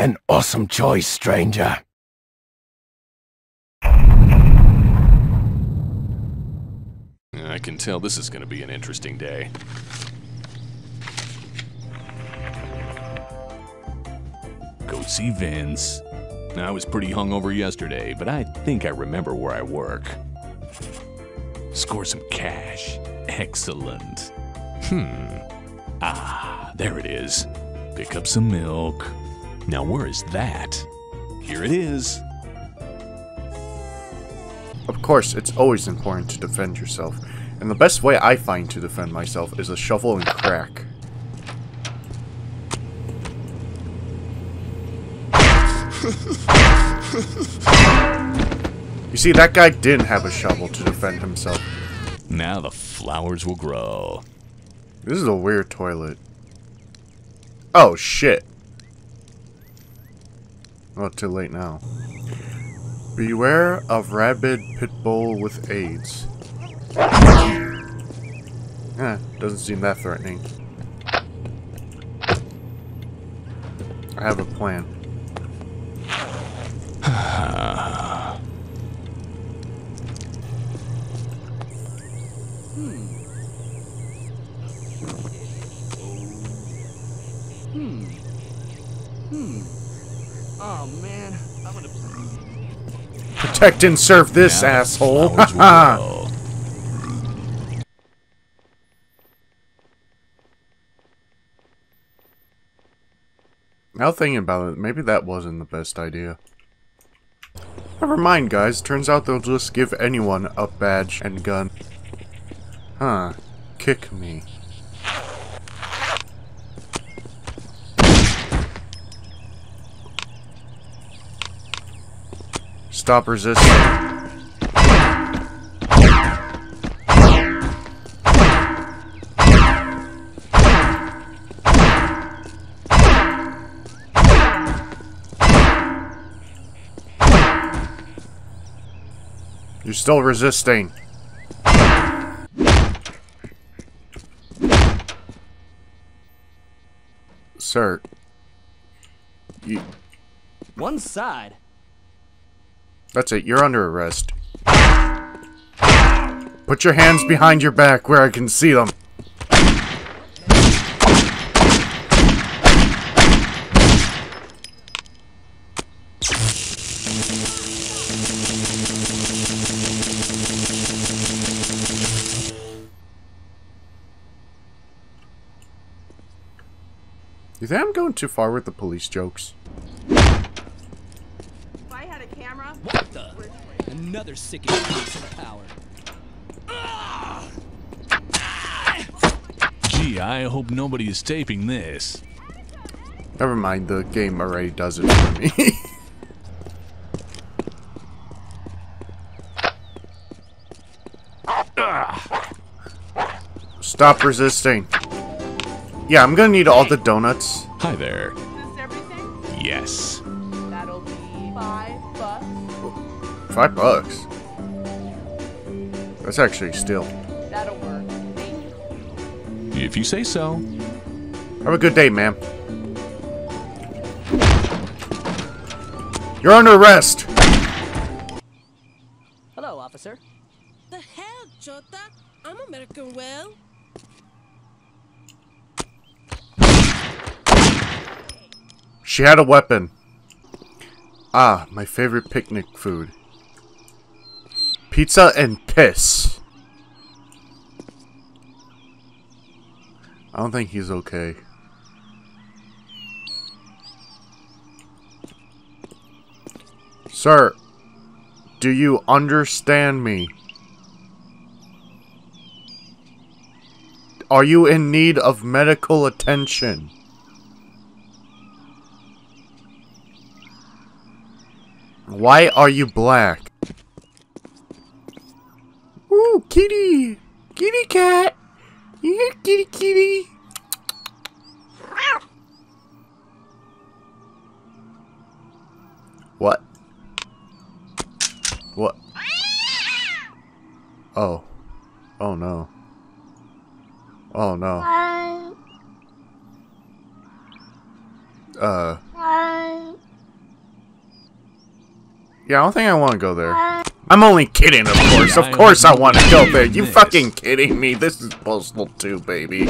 An awesome choice, stranger. I can tell this is going to be an interesting day. Go see Vince. I was pretty hungover yesterday, but I think I remember where I work. Score some cash. Excellent. Hmm. Ah, there it is. Pick up some milk. Now, where is that? Here it is. Of course, it's always important to defend yourself, and the best way I find to defend myself is a shovel and crack. you see, that guy didn't have a shovel to defend himself. Now the flowers will grow. This is a weird toilet. Oh, shit. Oh, too late now. Beware of rabid pit bull with AIDS. Eh, doesn't seem that threatening. I have a plan. Protect and serve this Now asshole! flowers will Haha! grow. now thinking about it, maybe that wasn't the best idea. Never mind, guys. Turns out they'll just give anyone a badge and gun. Huh. Kick me. Stop resisting. You're still resisting. Sir. You, One side. That's it. You're under arrest. Put your hands behind your back where I can see them. You think I'm going too far with the police jokes? If I had a camera, What the? Another sickening piece of power. Gee, I hope nobody is taping this. Never mind, the game already does it for me. Stop resisting. Yeah, I'm gonna need all the donuts. Hi there. is this everything? Yes. That'll be five bucks. Five bucks. That's actually still. That'll work. Thank you. If you say so. Have a good day, ma'am. You're under arrest! Hello, officer. The hell, Jota? I'm American well. She had a weapon. Ah, my favorite picnic food. Pizza and piss. I don't think he's okay. Sir, do you understand me? Are you in need of medical attention? Why are you black? Ooh, kitty! Kitty cat! Yeah, kitty kitty! What? What? Oh. Oh no. Oh no. Uh. Yeah, I don't think I want to go there. I'm only kidding, of course. Of course I want to go there. You fucking kidding me? This is Postal 2, baby.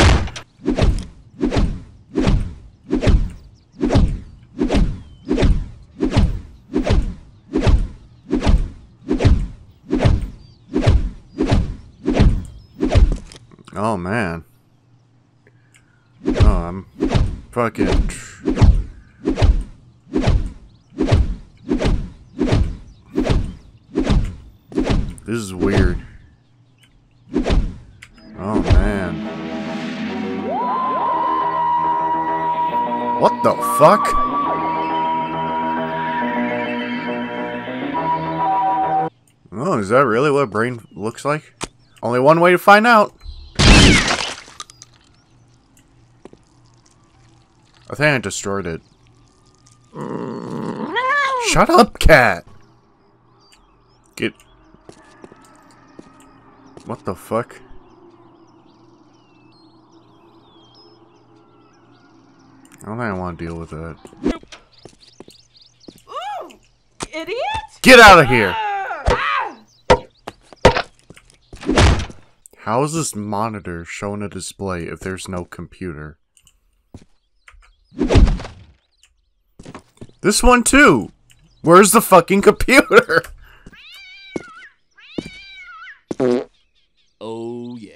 Oh, man. Oh, I'm fucking... This is weird. Oh man. What the fuck? Oh, is that really what a brain looks like? Only one way to find out. I think I destroyed it. Shut up, cat! Get what the fuck? I don't think I want to deal with that. Ooh! Idiot! Get out of here! Ah! How is this monitor showing a display if there's no computer? This one too! Where's the fucking computer? Oh, yeah.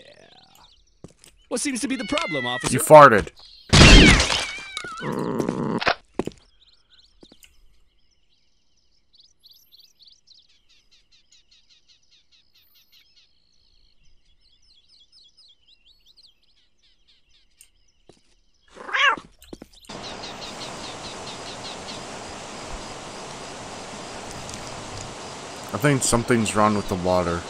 What seems to be the problem, officer? You farted. I think something's wrong with the water.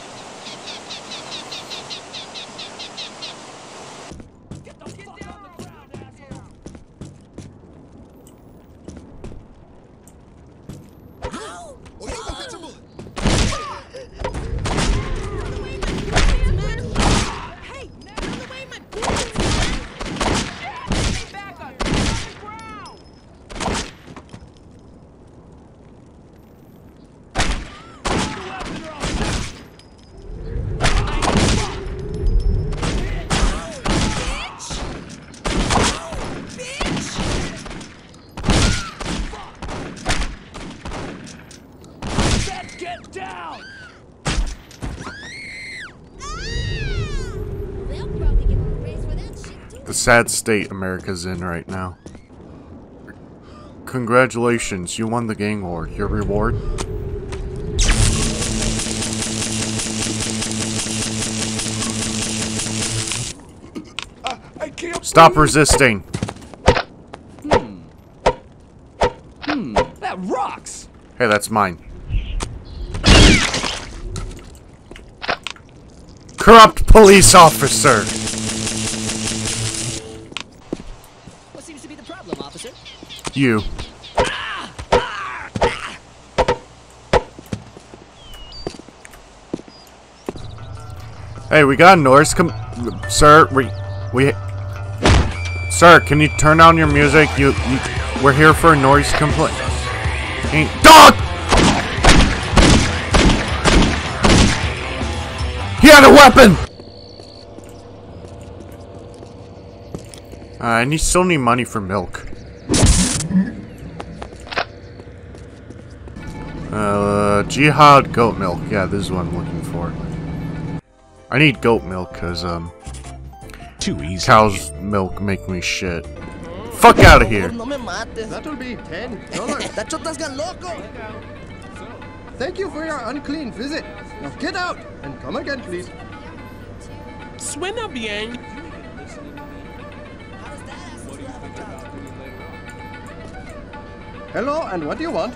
The sad state America's in right now. Congratulations, you won the gang war. Your reward? Stop resisting! That rocks! Hey, that's mine. Corrupt police officer! You. Hey, we got noise com- Sir, we- we- Sir, can you turn down your music? You- you we're here for a noise complaint. Ain't- DOG! He had a weapon! Uh, I need, still need money for milk. Uh, Jihad goat milk. Yeah, this is what I'm looking for. I need goat milk because, um, Too easy. cow's milk make me shit. Fuck out of here. No me mates. That'll be ten dollars. That chotas gan loco. Thank you for your unclean visit. Now get out and come again, please. Suena bien. Hello, and what do you want?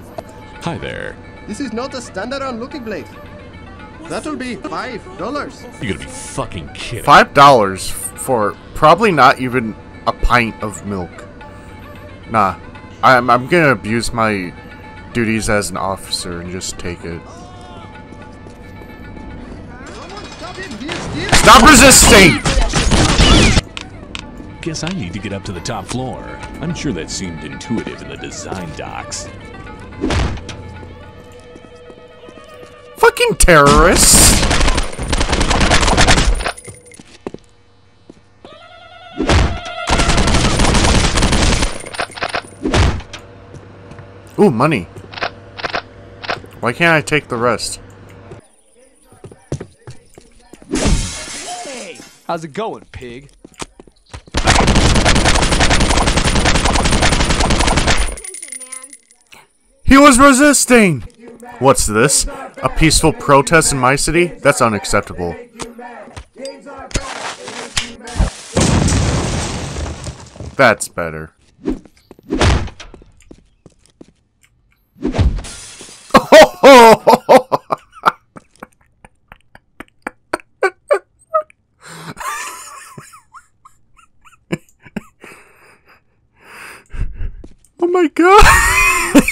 Hi there. This is not a standard looking place. That'll be five dollars. You gotta be fucking kidding. Five dollars for probably not even a pint of milk. Nah, I'm, I'm gonna abuse my duties as an officer and just take it. Someone stop him! He is stealing. Stop resisting! Guess I need to get up to the top floor. I'm sure that seemed intuitive in the design docs. Fucking terrorists! Ooh, money. Why can't I take the rest? Hey, how's it going, pig? He was resisting! What's this? A peaceful protest in my city? That's unacceptable. That's better. Oh my god!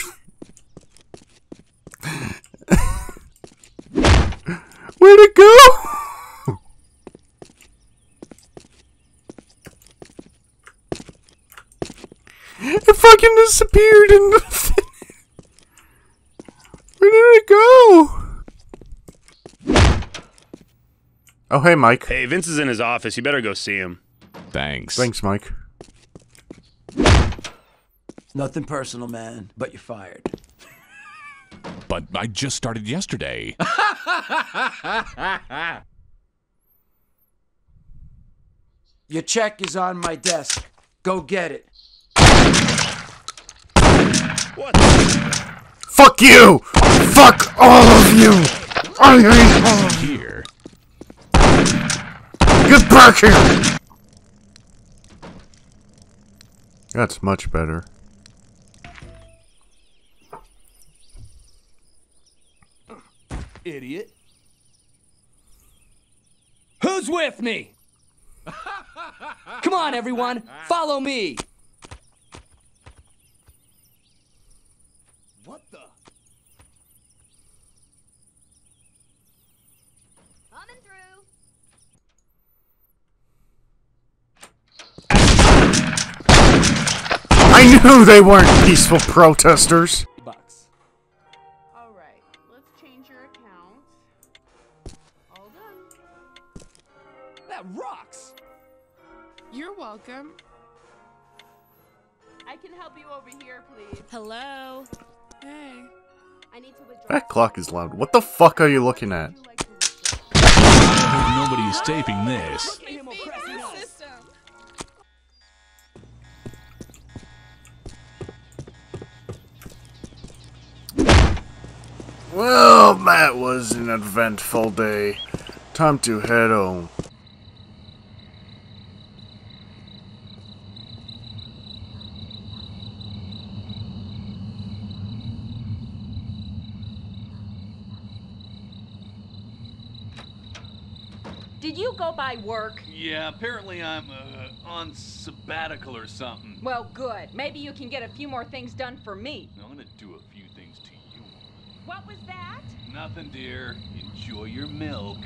Where'd it go? It fucking disappeared in the thing. Where did it go? Oh, hey, Mike. Hey, Vince is in his office. You better go see him. Thanks. Thanks, Mike. Nothing personal, man, but you're fired. But I just started yesterday. Your check is on my desk. Go get it. What? Fuck you! Fuck all of you! I hate all of you! Here. Get back here! That's much better. Idiot. Who's with me? Come on, everyone, follow me. What the? Coming through. I knew they weren't peaceful protesters! Bucks. All right, let's change your account. All done. That rocks. You're welcome. I can help you over here, please. Hello. Hey. I need to withdraw. That clock is loud. What the fuck are you looking at? Would you like to withdraw? I hope nobody is taping this. Well, that was an eventful day. Time to head home. Did you go by work? Yeah, apparently I'm uh, on sabbatical or something. Well, good. Maybe you can get a few more things done for me. I'm gonna do a few things to you. What was that? Nothing, dear. Enjoy your milk.